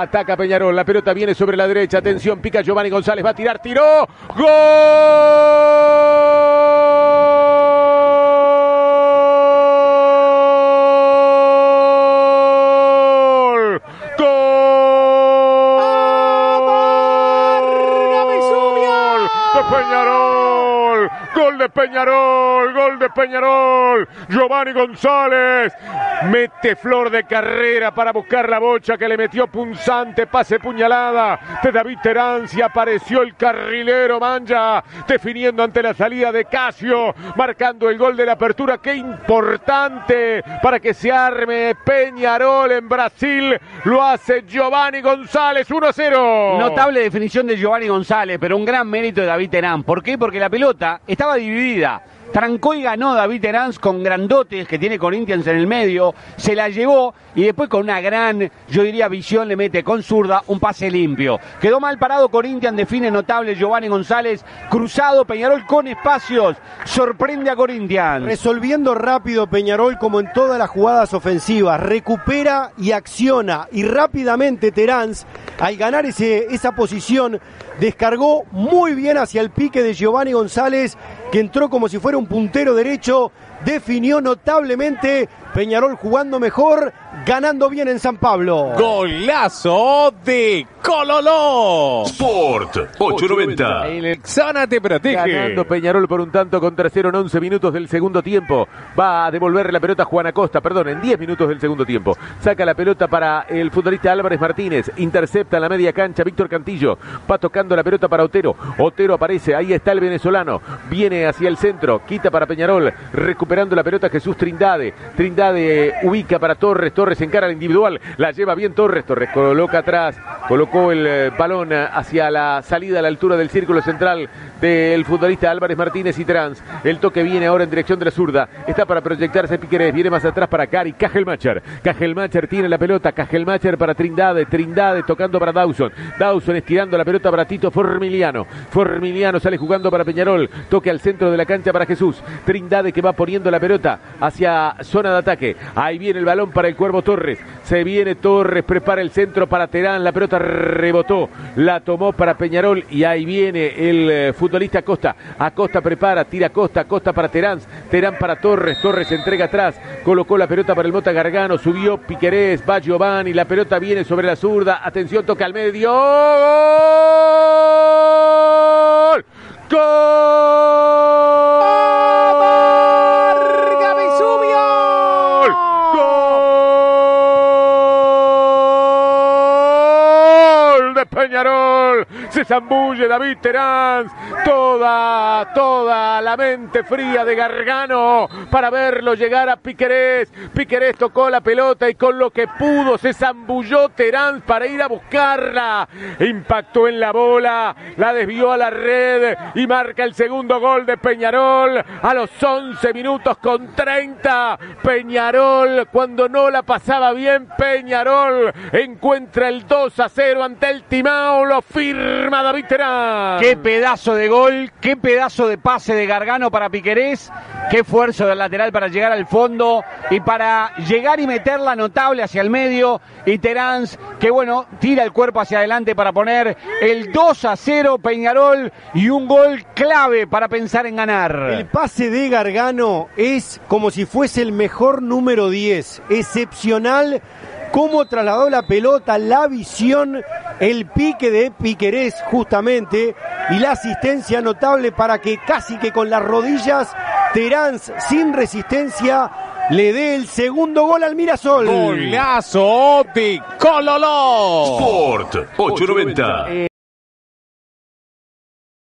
Ataca Peñarol, la pelota viene sobre la derecha. Atención, pica Giovanni González, va a tirar, tiró. ¡Gol! Peñarol, gol Peñarol, gol de Peñarol, Giovanni González mete flor de carrera para buscar la bocha que le metió punzante, pase puñalada de David Terán, y apareció el carrilero Manja, definiendo ante la salida de Casio, marcando el gol de la apertura, qué importante para que se arme Peñarol en Brasil, lo hace Giovanni González, 1-0. Notable definición de Giovanni González, pero un gran mérito de David Terán. ¿Por qué? Porque la pelota estaba dividida. Trancó y ganó David Terán con grandotes que tiene Corinthians en el medio, se la llevó y después con una gran, yo diría, visión le mete con zurda un pase limpio. Quedó mal parado Corinthians, define notable Giovanni González, cruzado Peñarol con espacios, sorprende a Corinthians. Resolviendo rápido Peñarol como en todas las jugadas ofensivas, recupera y acciona. Y rápidamente Terán, al ganar ese, esa posición, descargó muy bien hacia el pique de Giovanni González que entró como si fuera un puntero derecho, definió notablemente Peñarol jugando mejor, ganando bien en San Pablo. Golazo de Cololó. Sport 890. El Xana te protege. Ganando Peñarol por un tanto contra cero en 11 minutos del segundo tiempo. Va a devolver la pelota Juan Acosta, perdón, en 10 minutos del segundo tiempo. Saca la pelota para el futbolista Álvarez Martínez. Intercepta en la media cancha Víctor Cantillo. Va tocando la pelota para Otero. Otero aparece, ahí está el venezolano. Viene hacia el centro, quita para Peñarol. Recuperando la pelota Jesús Trindade. Trindade ubica para Torres. Torres encara al individual. La lleva bien Torres. Torres coloca atrás. Coloca el eh, balón hacia la salida a la altura del círculo central del futbolista Álvarez Martínez y Trans. El toque viene ahora en dirección de la zurda. Está para proyectarse Piquerés. Viene más atrás para Cari. Cajelmacher. Cajelmacher tiene la pelota. Cajelmacher para Trindade. Trindade tocando para Dawson. Dawson estirando la pelota para Tito Formiliano. Formiliano sale jugando para Peñarol. Toque al centro de la cancha para Jesús. Trindade que va poniendo la pelota hacia zona de ataque. Ahí viene el balón para el Cuervo Torres. Se viene Torres. Prepara el centro para Terán. La pelota rebotó, la tomó para Peñarol y ahí viene el eh, futbolista Acosta. Acosta prepara, tira Acosta, Acosta para Terán, Terán para Torres, Torres entrega atrás, colocó la pelota para el Mota Gargano, subió Piquerés, va Giovanni, la pelota viene sobre la zurda, atención, toca al medio. ¡Gol! ¡Gol! Peñarol, se zambulle David Terán, toda, toda la mente fría de Gargano para verlo llegar a Piquerés. Piquerés tocó la pelota y con lo que pudo se zambulló Terán para ir a buscarla. Impactó en la bola, la desvió a la red y marca el segundo gol de Peñarol a los 11 minutos con 30. Peñarol, cuando no la pasaba bien, Peñarol encuentra el 2 a 0 ante el Timán lo firma David Terán. Qué pedazo de gol, qué pedazo de pase de Gargano para Piquerés, qué esfuerzo del lateral para llegar al fondo y para llegar y meterla notable hacia el medio. Y Terán, que bueno, tira el cuerpo hacia adelante para poner el 2 a 0 Peñarol y un gol clave para pensar en ganar. El pase de Gargano es como si fuese el mejor número 10, excepcional cómo trasladó la pelota, la visión, el pique de Piquerés justamente y la asistencia notable para que casi que con las rodillas Terán sin resistencia le dé el segundo gol al Mirasol. Golazo de. Sport 890.